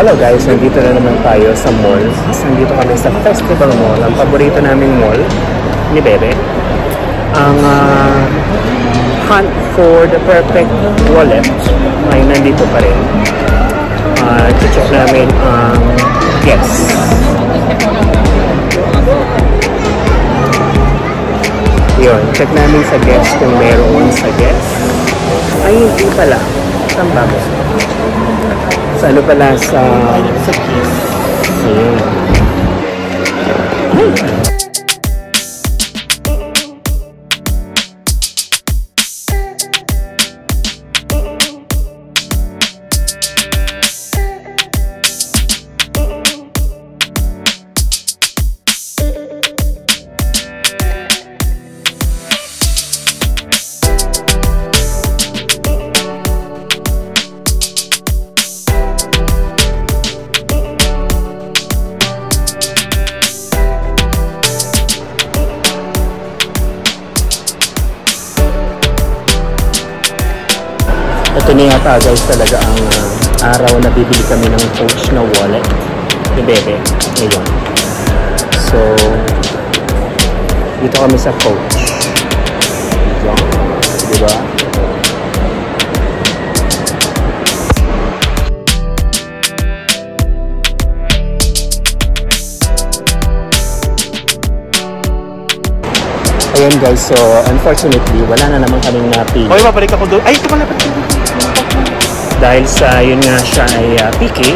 Hello guys, nandito na naman tayo sa mall. Nandito kami sa Festival Mall, ang paborito naming mall ni Bebe. Ang uh, hunt for the perfect wallet ay nandito pa rin. Uh, check namin ang guest. Yun, check namin sa guest kung meron sa guest. Ay, hindi pala. Saan ba? Sa ano pala? Sa... Sa kiss. Ayun. Ito na yata guys talaga ang uh, araw na bibili kami ng coach na wallet ni Bebe. Ngayon. So, dito kami sa coach. Dito. Diba? Ayan guys, so unfortunately, wala na naman kaming napili. Okay, babalik ako doon. Ay, tumalapit ko. dahil sa yun nga siya ay uh, PK,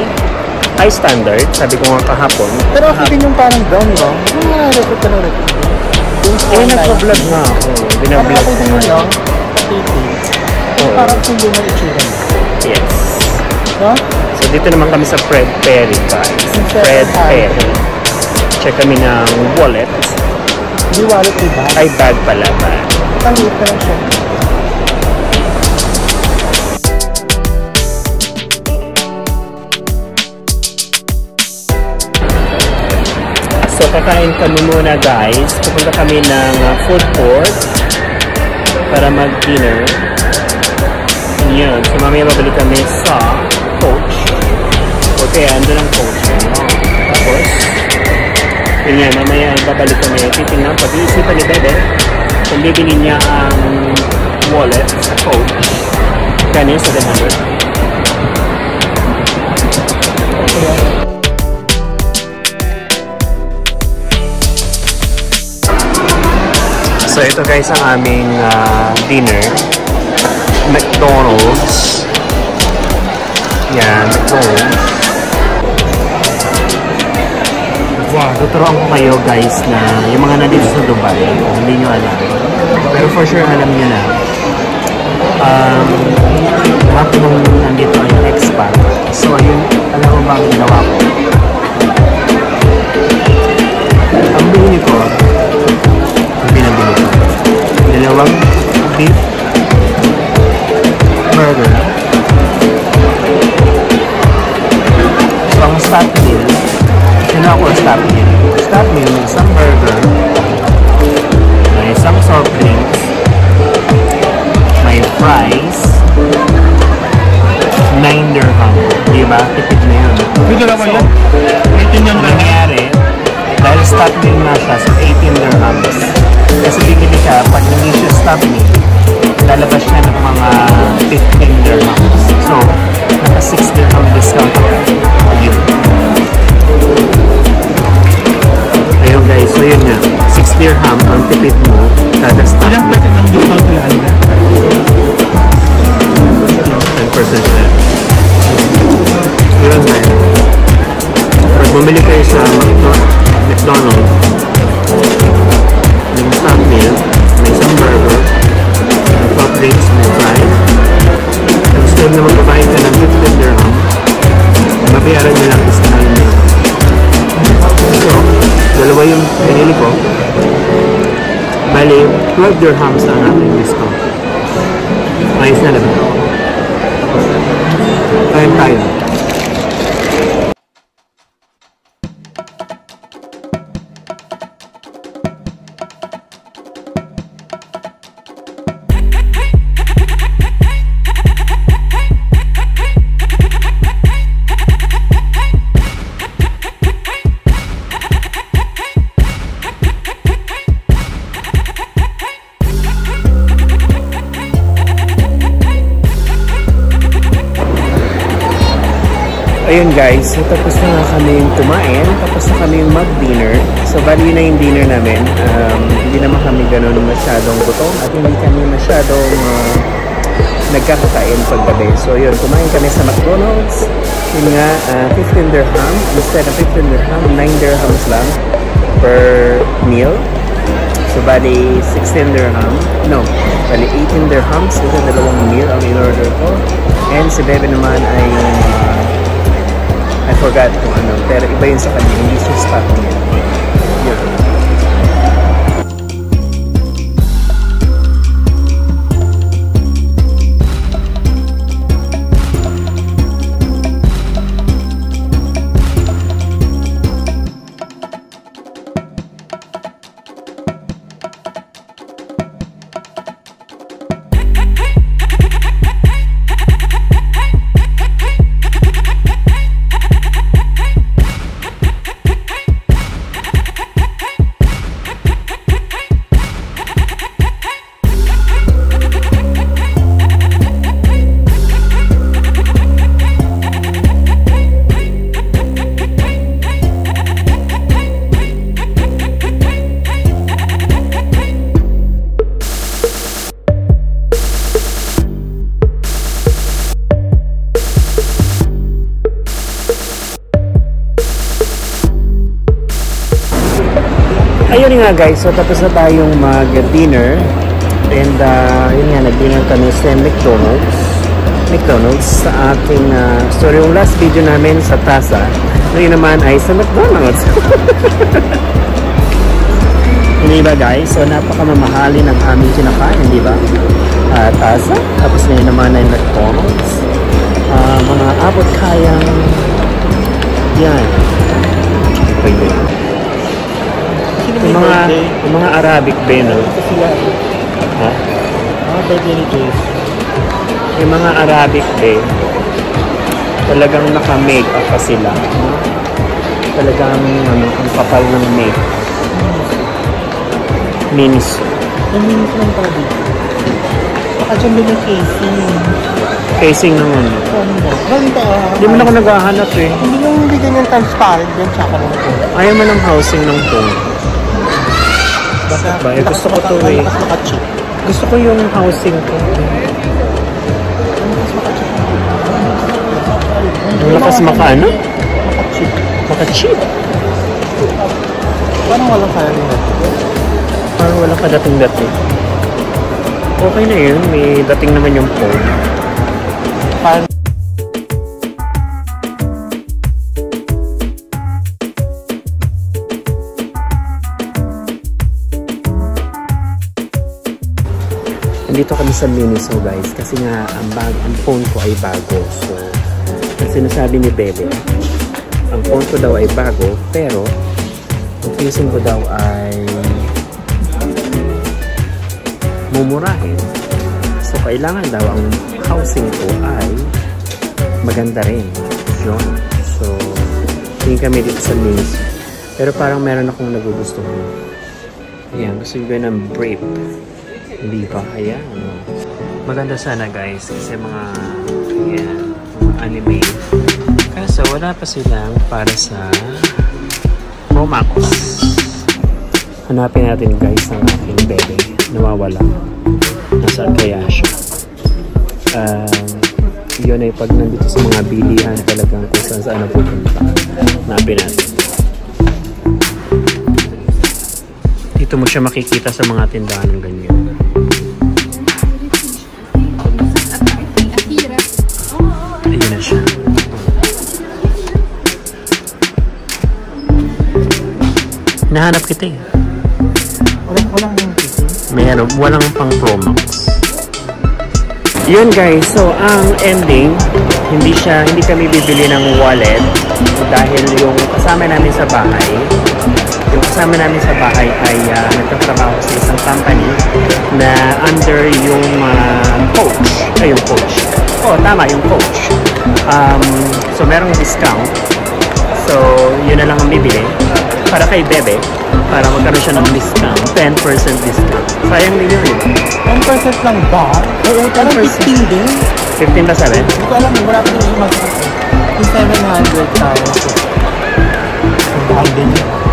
high standard, sabi ko nga kahapon. Pero ako din yung parang brown, no? Ah, record ka na record. Eh, nagpa-vlog nga ako. Binablog Parang ko ako din yun, no? Oo. Parang hindi mo itsura. Yes. No? So, dito naman kami sa Fred Perry, guys. Fred Perry. Check kami ng wallet. Hindi wallet, diba? Ay, bag pala ba? Ka lang siya. So, kakain kami muna, guys. Pupunta kami ng uh, food court para mag-dinner. Yun. So, mamaya mabalik kami sa coach. Okay, andun ang coach. Tapos, yun yan, mamaya babalik kami. Titingnan, pag-iisipan ni Bebe kung bibili niya ang wallet sa coach. Kanya 700. So ito guys ang aming ah, dinner. McDonald's. Yan, McDonald's. Wow, tuturuan ko kayo guys na yung mga nandito sa Dubai, hindi nyo alam. Pero for sure alam nyo na. Um, lahat nung nandito ay expat. So ayun, alam mo ba ang ginawa ko? Ang binili ko, ang pinabili ko. Dalawang beef burger. Pang stop meal. Sino ako stop meal? Stop meal, may isang burger, may isang soft drinks, may fries, 9 dirham. Di ba? Tipid na yun. Pwede naman yan. 18 yan Ang nangyari, dahil stop meal na siya, so 18 dirhams. Kasi bibili siya, pag hindi siya stop meal, tipid mo kada stop Ilang meal. pwede ng discount na ano? 10% na. Yun na yun. Pag bumili kayo sa McDo- McDonald's, yung stop meal, may isang burger, may soft drinks, may fries. Instead na magbabayad ka ng 15 dirham, babayaran nyo lang is 9 dirham. So, dalawa yung pinili ko. Bali, 12 dirhams ang ating discount. Ayos na lang. Kain tayo. Ayun guys, so tapos na nga kaming kumain, tapos na kaming mag-dinner. So bali na yung dinner namin. Um, hindi naman kami ganun masyadong gutom at hindi kami masyadong uh, nagkakakain paggabi. So yun, kumain kami sa McDonald's. Yun nga, uh, 15 dirham. Instead of 15 dirham, 9 dirhams lang per meal. So bali 16 dirham. No, bali 18 dirhams kasi dalawang meal ang in-order ko. And si Bebe naman ay uh, I forgot kung ano. Pero iba yun sa kanya. Hindi siya nga guys, so tapos na tayong mag-dinner. And uh, yun nga, nag-dinner kami sa McDonald's. McDonald's sa ating, uh, sorry, yung last video namin sa Tasa, ngayon naman ay sa McDonald's. Hindi ba guys? So napakamamahali ng aming kinakain, di ba? Uh, Tasa, tapos ngayon naman ay McDonald's. Uh, mga abot kayang yan. Pwede. Yung mga, yung mga Arabic ba? Sila, Ha? mga birthday ni Jace. Yung mga Arabic ba, talagang naka-make up pa sila. Talagang ano, ang kapal ng make. Minis. Naminis lang pala dito. Baka dyan din yung casing. Casing ng ano. Ganda. Ganda ah. Hindi mo na ako naghahanap eh. Hindi lang hindi ganyan transparent din tsaka lang ito. Ayaw mo ng housing ng tong. Bakit ba? Eh, gusto ko to eh. Gusto ko yung housing ko. Ang lakas maka ano? Maka-cheap. Maka-cheap. Parang walang kaya. Parang walang kadating-dating. Okay na yun. May dating naman yung phone. Parang Nandito kami sa Miniso guys kasi nga ang, bag, ang phone ko ay bago. So, ang sinasabi ni Bebe, ang phone ko daw ay bago pero ang facing ko daw ay mumurahin. So, kailangan daw ang housing ko ay maganda rin. Yun. So, tingin kami dito sa Miniso. Pero parang meron akong nagugustuhan. Ayan, gusto ko ng Brave. Ba? Ayan. Maganda sana guys kasi mga ayan, mga anime. Kaso wala pa silang para sa Pro Max. Hanapin natin guys ang aking bebe. Nawawala. Nasaan kaya siya? Um, yun ay pag nandito sa mga bilihan talagang kung saan saan na pupunta. Hanapin natin. Dito mo siya makikita sa mga tindahan ng ganyan. Nahanap kita eh. walang walang. May ano, walang pang Pro Max. Yun guys, so ang ending, hindi siya, hindi kami bibili ng wallet dahil yung kasama namin sa bahay, yung kasama namin sa bahay ay uh, nagtatrabaho sa isang company na under yung uh, coach, ay yung coach. Oo, tama, yung coach. Um, so merong discount. So, yun na lang ang bibili. Para kay Bebe, para magkaroon siya ng discount. 10% discount. Sayang din yun. 10% lang ba? Oo, parang 15 din. 15 ba sabi? Hindi ko alam, wala pa rin yung mag Yung 700 tayo. Ang din yun.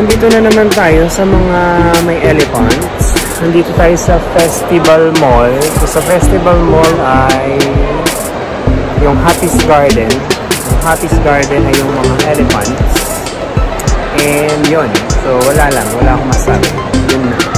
Nandito na naman tayo sa mga may elephants. Nandito tayo sa Festival Mall. So, sa Festival Mall ay yung Hattie's Garden. Yung Hattie's Garden ay yung mga elephants. And yun. So wala lang. Wala akong masabi. Yun na.